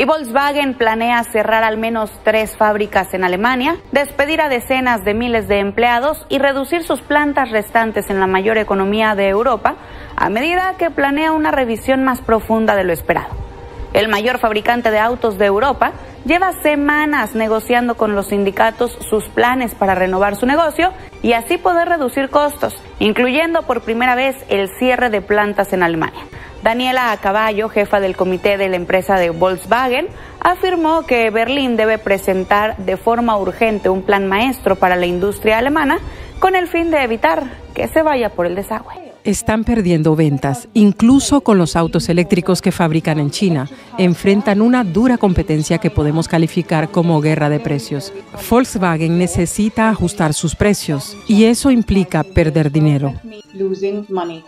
Y Volkswagen planea cerrar al menos tres fábricas en Alemania, despedir a decenas de miles de empleados y reducir sus plantas restantes en la mayor economía de Europa, a medida que planea una revisión más profunda de lo esperado. El mayor fabricante de autos de Europa lleva semanas negociando con los sindicatos sus planes para renovar su negocio y así poder reducir costos, incluyendo por primera vez el cierre de plantas en Alemania. Daniela Caballo, jefa del comité de la empresa de Volkswagen, afirmó que Berlín debe presentar de forma urgente un plan maestro para la industria alemana con el fin de evitar que se vaya por el desagüe están perdiendo ventas, incluso con los autos eléctricos que fabrican en China. Enfrentan una dura competencia que podemos calificar como guerra de precios. Volkswagen necesita ajustar sus precios y eso implica perder dinero.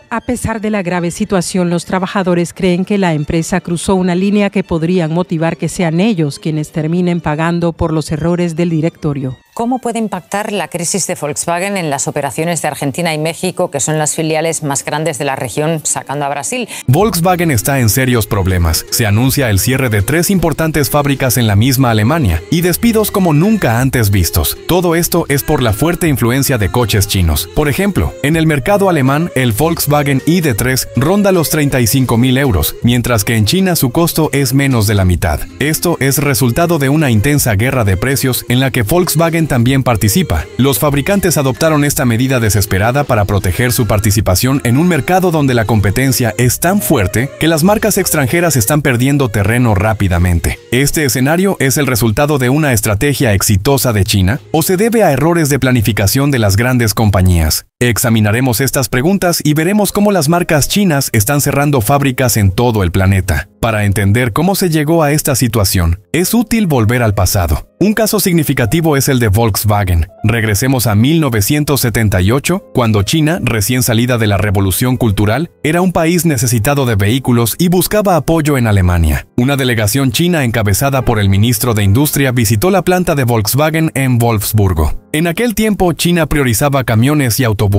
A pesar de la grave situación, los trabajadores creen que la empresa cruzó una línea que podrían motivar que sean ellos quienes terminen pagando por los errores del directorio. ¿Cómo puede impactar la crisis de Volkswagen en las operaciones de Argentina y México, que son las filiales más grandes de la región, sacando a Brasil? Volkswagen está en serios problemas. Se anuncia el cierre de tres importantes fábricas en la misma Alemania y despidos como nunca antes vistos. Todo esto es por la fuerte influencia de coches chinos. Por ejemplo, en el mercado alemán, el Volkswagen ID3 ronda los 35 mil euros, mientras que en China su costo es menos de la mitad. Esto es resultado de una intensa guerra de precios en la que Volkswagen también participa. Los fabricantes adoptaron esta medida desesperada para proteger su participación en un mercado donde la competencia es tan fuerte que las marcas extranjeras están perdiendo terreno rápidamente. ¿Este escenario es el resultado de una estrategia exitosa de China o se debe a errores de planificación de las grandes compañías? Examinaremos estas preguntas y veremos cómo las marcas chinas están cerrando fábricas en todo el planeta. Para entender cómo se llegó a esta situación, es útil volver al pasado. Un caso significativo es el de Volkswagen. Regresemos a 1978, cuando China, recién salida de la revolución cultural, era un país necesitado de vehículos y buscaba apoyo en Alemania. Una delegación china encabezada por el ministro de Industria visitó la planta de Volkswagen en Wolfsburgo. En aquel tiempo, China priorizaba camiones y autobuses,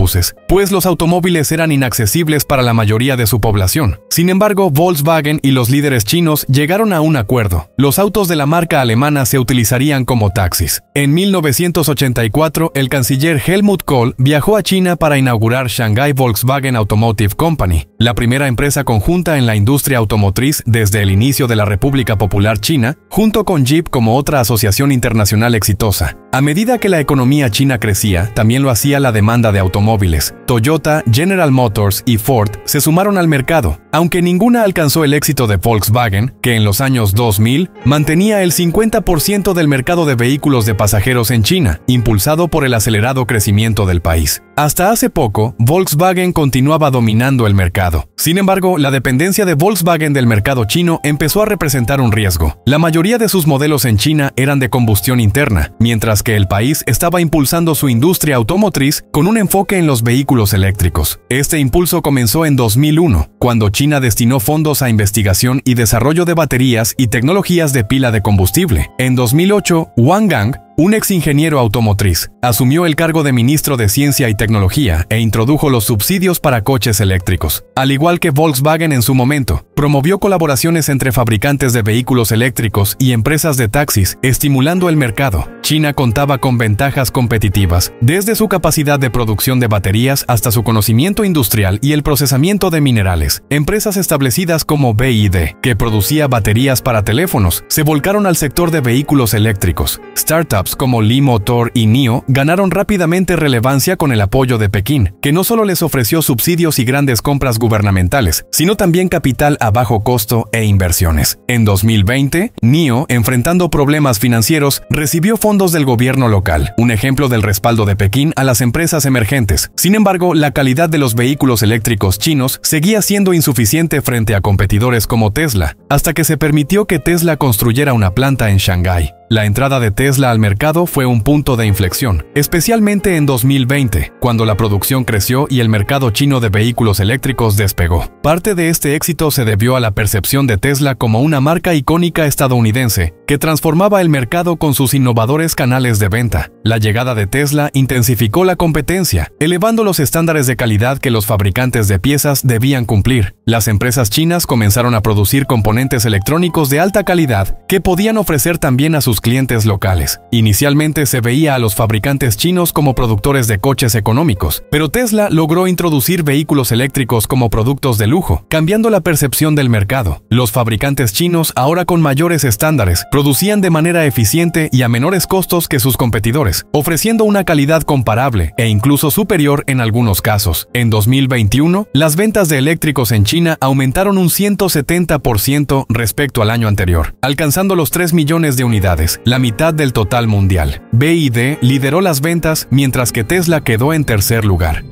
pues los automóviles eran inaccesibles para la mayoría de su población. Sin embargo, Volkswagen y los líderes chinos llegaron a un acuerdo. Los autos de la marca alemana se utilizarían como taxis. En 1984, el canciller Helmut Kohl viajó a China para inaugurar Shanghai Volkswagen Automotive Company, la primera empresa conjunta en la industria automotriz desde el inicio de la República Popular China, junto con Jeep como otra asociación internacional exitosa. A medida que la economía china crecía, también lo hacía la demanda de automóviles. Toyota, General Motors y Ford se sumaron al mercado, aunque ninguna alcanzó el éxito de Volkswagen, que en los años 2000 mantenía el 50% del mercado de vehículos de pasajeros en China, impulsado por el acelerado crecimiento del país. Hasta hace poco, Volkswagen continuaba dominando el mercado. Sin embargo, la dependencia de Volkswagen del mercado chino empezó a representar un riesgo. La mayoría de sus modelos en China eran de combustión interna, mientras que el país estaba impulsando su industria automotriz con un enfoque en los vehículos eléctricos. Este impulso comenzó en 2001, cuando China destinó fondos a investigación y desarrollo de baterías y tecnologías de pila de combustible. En 2008, Wang Gang un ex ingeniero automotriz asumió el cargo de ministro de Ciencia y Tecnología e introdujo los subsidios para coches eléctricos. Al igual que Volkswagen en su momento, promovió colaboraciones entre fabricantes de vehículos eléctricos y empresas de taxis, estimulando el mercado. China contaba con ventajas competitivas, desde su capacidad de producción de baterías hasta su conocimiento industrial y el procesamiento de minerales. Empresas establecidas como BID, que producía baterías para teléfonos, se volcaron al sector de vehículos eléctricos. Startups como Li Motor y NIO ganaron rápidamente relevancia con el apoyo de Pekín, que no solo les ofreció subsidios y grandes compras gubernamentales, sino también capital a bajo costo e inversiones. En 2020, NIO, enfrentando problemas financieros, recibió fondos del gobierno local, un ejemplo del respaldo de Pekín a las empresas emergentes. Sin embargo, la calidad de los vehículos eléctricos chinos seguía siendo insuficiente frente a competidores como Tesla, hasta que se permitió que Tesla construyera una planta en Shanghái. La entrada de Tesla al mercado fue un punto de inflexión, especialmente en 2020, cuando la producción creció y el mercado chino de vehículos eléctricos despegó. Parte de este éxito se debió a la percepción de Tesla como una marca icónica estadounidense que transformaba el mercado con sus innovadores canales de venta. La llegada de Tesla intensificó la competencia, elevando los estándares de calidad que los fabricantes de piezas debían cumplir. Las empresas chinas comenzaron a producir componentes electrónicos de alta calidad que podían ofrecer también a sus clientes locales. Inicialmente se veía a los fabricantes chinos como productores de coches económicos, pero Tesla logró introducir vehículos eléctricos como productos de lujo, cambiando la percepción del mercado. Los fabricantes chinos, ahora con mayores estándares, producían de manera eficiente y a menores costos que sus competidores, ofreciendo una calidad comparable e incluso superior en algunos casos. En 2021, las ventas de eléctricos en China aumentaron un 170% respecto al año anterior, alcanzando los 3 millones de unidades, la mitad del total mundial. BID lideró las ventas mientras que Tesla quedó en tercer lugar.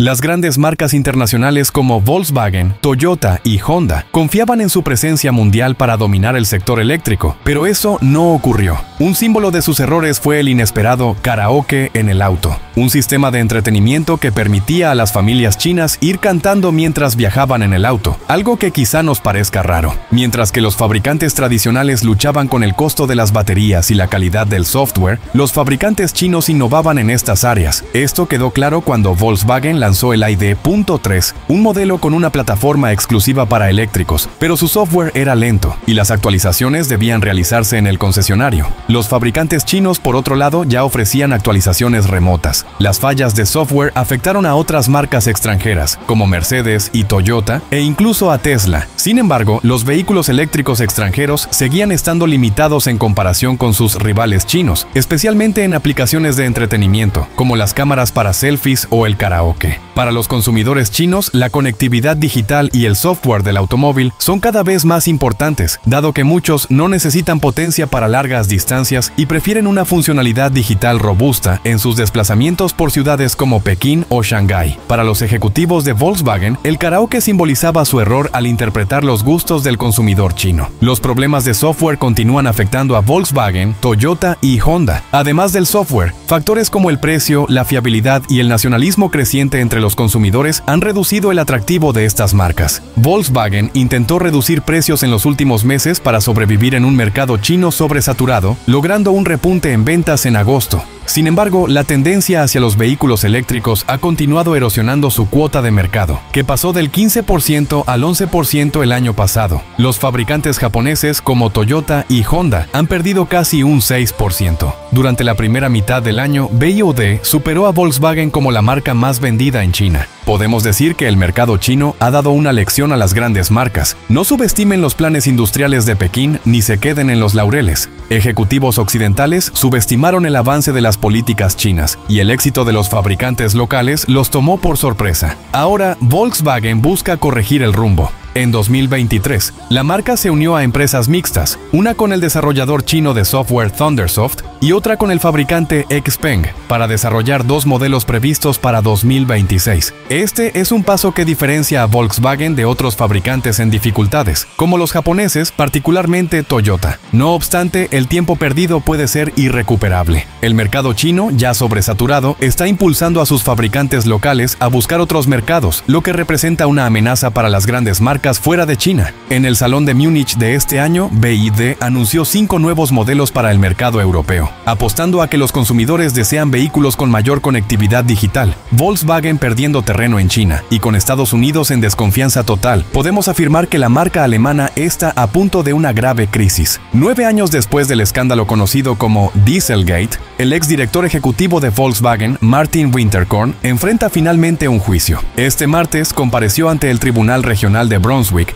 Las grandes marcas internacionales como Volkswagen, Toyota y Honda confiaban en su presencia mundial para dominar el sector eléctrico, pero eso no ocurrió. Un símbolo de sus errores fue el inesperado karaoke en el auto, un sistema de entretenimiento que permitía a las familias chinas ir cantando mientras viajaban en el auto, algo que quizá nos parezca raro. Mientras que los fabricantes tradicionales luchaban con el costo de las baterías y la calidad del software, los fabricantes chinos innovaban en estas áreas. Esto quedó claro cuando Volkswagen lanzó el ID.3, un modelo con una plataforma exclusiva para eléctricos, pero su software era lento y las actualizaciones debían realizarse en el concesionario. Los fabricantes chinos, por otro lado, ya ofrecían actualizaciones remotas. Las fallas de software afectaron a otras marcas extranjeras, como Mercedes y Toyota, e incluso a Tesla. Sin embargo, los vehículos eléctricos extranjeros seguían estando limitados en comparación con sus rivales chinos, especialmente en aplicaciones de entretenimiento, como las cámaras para selfies o el karaoke. Para los consumidores chinos, la conectividad digital y el software del automóvil son cada vez más importantes, dado que muchos no necesitan potencia para largas distancias y prefieren una funcionalidad digital robusta en sus desplazamientos por ciudades como Pekín o Shanghái. Para los ejecutivos de Volkswagen, el karaoke simbolizaba su error al interpretar los gustos del consumidor chino. Los problemas de software continúan afectando a Volkswagen, Toyota y Honda. Además del software, factores como el precio, la fiabilidad y el nacionalismo creciente entre los consumidores han reducido el atractivo de estas marcas. Volkswagen intentó reducir precios en los últimos meses para sobrevivir en un mercado chino sobresaturado, logrando un repunte en ventas en agosto. Sin embargo, la tendencia hacia los vehículos eléctricos ha continuado erosionando su cuota de mercado, que pasó del 15% al 11% el año pasado. Los fabricantes japoneses como Toyota y Honda han perdido casi un 6%. Durante la primera mitad del año, BYD superó a Volkswagen como la marca más vendida en China. Podemos decir que el mercado chino ha dado una lección a las grandes marcas. No subestimen los planes industriales de Pekín ni se queden en los laureles. Ejecutivos occidentales subestimaron el avance de las políticas chinas y el éxito de los fabricantes locales los tomó por sorpresa. Ahora, Volkswagen busca corregir el rumbo. En 2023, la marca se unió a empresas mixtas, una con el desarrollador chino de software Thundersoft y otra con el fabricante Xpeng, para desarrollar dos modelos previstos para 2026. Este es un paso que diferencia a Volkswagen de otros fabricantes en dificultades, como los japoneses, particularmente Toyota. No obstante, el tiempo perdido puede ser irrecuperable. El mercado chino, ya sobresaturado, está impulsando a sus fabricantes locales a buscar otros mercados, lo que representa una amenaza para las grandes marcas fuera de China. En el Salón de Múnich de este año, BID anunció cinco nuevos modelos para el mercado europeo, apostando a que los consumidores desean vehículos con mayor conectividad digital. Volkswagen perdiendo terreno en China y con Estados Unidos en desconfianza total, podemos afirmar que la marca alemana está a punto de una grave crisis. Nueve años después del escándalo conocido como Dieselgate, el exdirector ejecutivo de Volkswagen, Martin Winterkorn, enfrenta finalmente un juicio. Este martes compareció ante el Tribunal Regional de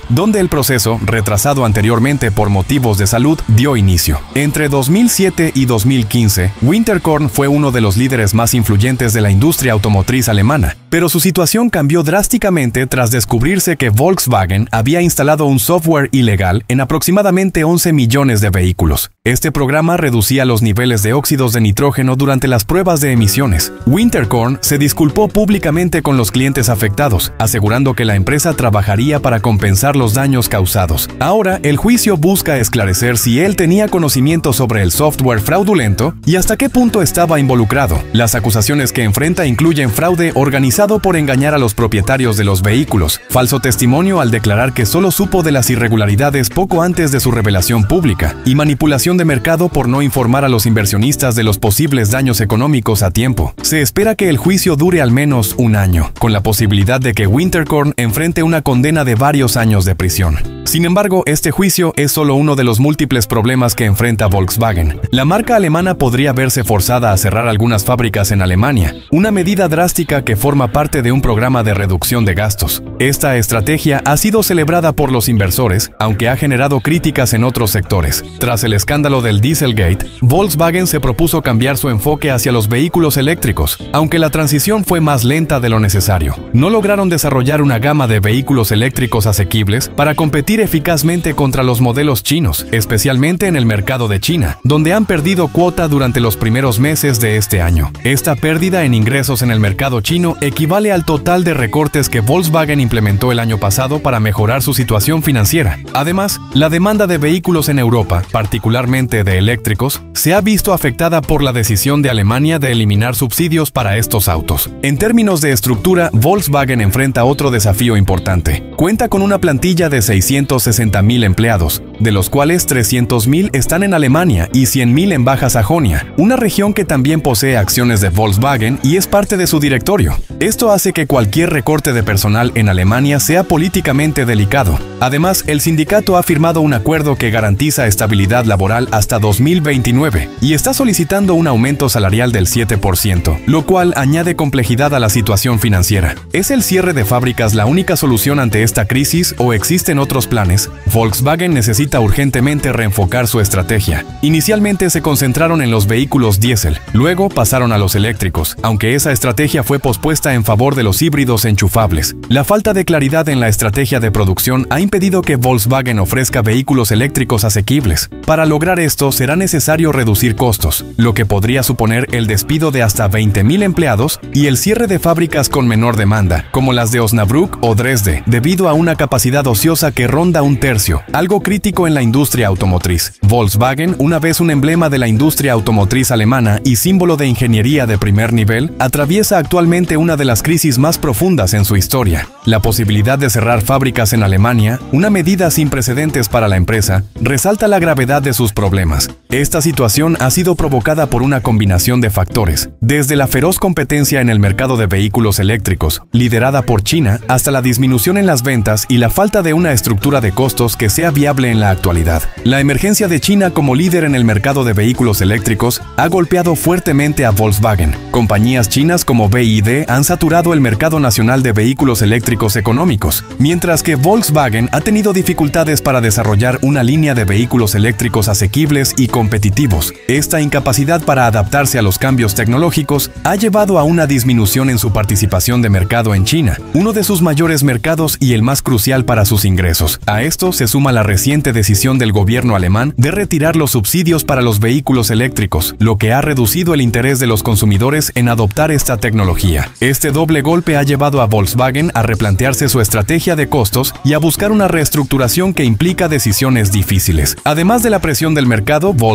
Donde el proceso, retrasado anteriormente por motivos de salud, dio inicio. Entre 2007 y 2015, Winterkorn fue uno de los líderes más influyentes de la industria automotriz alemana, pero su situación cambió drásticamente tras descubrirse que Volkswagen había instalado un software ilegal en aproximadamente 11 millones de vehículos. Este programa reducía los niveles de óxidos de nitrógeno durante las pruebas de emisiones. Winterkorn se disculpó públicamente con los clientes afectados, asegurando que la empresa trabajaría para compensar los daños causados. Ahora, el juicio busca esclarecer si él tenía conocimiento sobre el software fraudulento y hasta qué punto estaba involucrado. Las acusaciones que enfrenta incluyen fraude organizado por engañar a los propietarios de los vehículos, falso testimonio al declarar que solo supo de las irregularidades poco antes de su revelación pública y manipulación de mercado por no informar a los inversionistas de los posibles daños económicos a tiempo. Se espera que el juicio dure al menos un año, con la posibilidad de que Winterkorn enfrente una condena de varios años de prisión. Sin embargo, este juicio es solo uno de los múltiples problemas que enfrenta Volkswagen. La marca alemana podría verse forzada a cerrar algunas fábricas en Alemania, una medida drástica que forma parte de un programa de reducción de gastos. Esta estrategia ha sido celebrada por los inversores, aunque ha generado críticas en otros sectores. Tras el escándalo del Dieselgate, Volkswagen se propuso cambiar su enfoque hacia los vehículos eléctricos, aunque la transición fue más lenta de lo necesario. No lograron desarrollar una gama de vehículos eléctricos asequibles para competir eficazmente contra los modelos chinos, especialmente en el mercado de China, donde han perdido cuota durante los primeros meses de este año. Esta pérdida en ingresos en el mercado chino equivale al total de recortes que Volkswagen implementó el año pasado para mejorar su situación financiera. Además, la demanda de vehículos en Europa, particularmente de eléctricos, se ha visto afectada por la decisión de Alemania de eliminar subsidios para estos autos. En términos de estructura, Volkswagen enfrenta otro desafío importante. Cuenta con una plantilla de 660.000 empleados, de los cuales 300.000 están en Alemania y 100.000 en Baja Sajonia, una región que también posee acciones de Volkswagen y es parte de su directorio. Esto hace que cualquier recorte de personal en Alemania sea políticamente delicado. Además, el sindicato ha firmado un acuerdo que garantiza estabilidad laboral hasta 2029 y está solicitando un aumento salarial del 7%, lo cual añade complejidad a la situación financiera. ¿Es el cierre de fábricas la única solución ante esta crisis o existen otros planes? Volkswagen necesita urgentemente reenfocar su estrategia. Inicialmente se concentraron en los vehículos diésel, luego pasaron a los eléctricos, aunque esa estrategia fue pospuesta en favor de los híbridos enchufables. La falta de claridad en la estrategia de producción ha impedido que Volkswagen ofrezca vehículos eléctricos asequibles. Para lograr esto será necesario reducir costos, lo que podría suponer el despido de hasta 20.000 empleados y el cierre de fábricas con menor demanda, como las de Osnabrück o Dresde, debido a una capacidad ociosa que ronda un tercio, algo crítico en la industria automotriz. Volkswagen, una vez un emblema de la industria automotriz alemana y símbolo de ingeniería de primer nivel, atraviesa actualmente una de las crisis más profundas en su historia. La posibilidad de cerrar fábricas en Alemania, una medida sin precedentes para la empresa, resalta la gravedad de sus problemas problemas. Esta situación ha sido provocada por una combinación de factores, desde la feroz competencia en el mercado de vehículos eléctricos, liderada por China, hasta la disminución en las ventas y la falta de una estructura de costos que sea viable en la actualidad. La emergencia de China como líder en el mercado de vehículos eléctricos ha golpeado fuertemente a Volkswagen. Compañías chinas como BYD han saturado el mercado nacional de vehículos eléctricos económicos, mientras que Volkswagen ha tenido dificultades para desarrollar una línea de vehículos eléctricos asequibles y competitivos. Esta incapacidad para adaptarse a los cambios tecnológicos ha llevado a una disminución en su participación de mercado en China, uno de sus mayores mercados y el más crucial para sus ingresos. A esto se suma la reciente decisión del gobierno alemán de retirar los subsidios para los vehículos eléctricos, lo que ha reducido el interés de los consumidores en adoptar esta tecnología. Este doble golpe ha llevado a Volkswagen a replantearse su estrategia de costos y a buscar una reestructuración que implica decisiones difíciles. Además de la presión del mercado, Volkswagen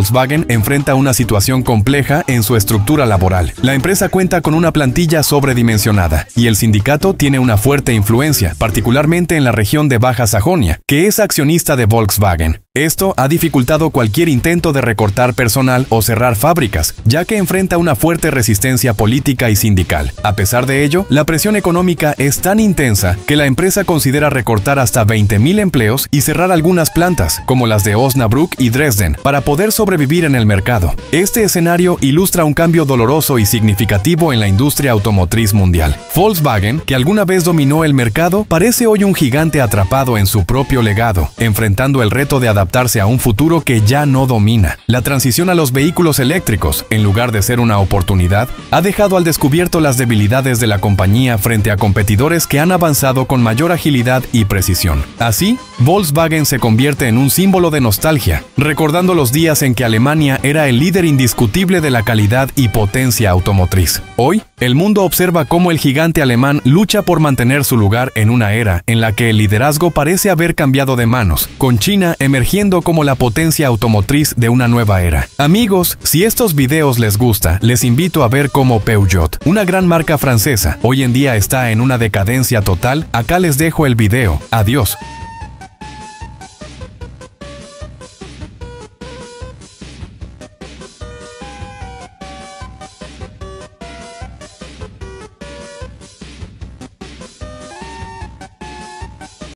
enfrenta una situación compleja en su estructura laboral. La empresa cuenta con una plantilla sobredimensionada y el sindicato tiene una fuerte influencia, particularmente en la región de Baja Sajonia, que es accionista de Volkswagen. Esto ha dificultado cualquier intento de recortar personal o cerrar fábricas, ya que enfrenta una fuerte resistencia política y sindical. A pesar de ello, la presión económica es tan intensa que la empresa considera recortar hasta 20.000 empleos y cerrar algunas plantas, como las de Osnabrück y Dresden, para poder sobrevivir en el mercado. Este escenario ilustra un cambio doloroso y significativo en la industria automotriz mundial. Volkswagen, que alguna vez dominó el mercado, parece hoy un gigante atrapado en su propio legado, enfrentando el reto de adaptar adaptarse a un futuro que ya no domina. La transición a los vehículos eléctricos, en lugar de ser una oportunidad, ha dejado al descubierto las debilidades de la compañía frente a competidores que han avanzado con mayor agilidad y precisión. Así, Volkswagen se convierte en un símbolo de nostalgia, recordando los días en que Alemania era el líder indiscutible de la calidad y potencia automotriz. Hoy, el mundo observa cómo el gigante alemán lucha por mantener su lugar en una era en la que el liderazgo parece haber cambiado de manos, con China como la potencia automotriz de una nueva era. Amigos, si estos videos les gusta, les invito a ver cómo Peugeot, una gran marca francesa, hoy en día está en una decadencia total, acá les dejo el video. Adiós.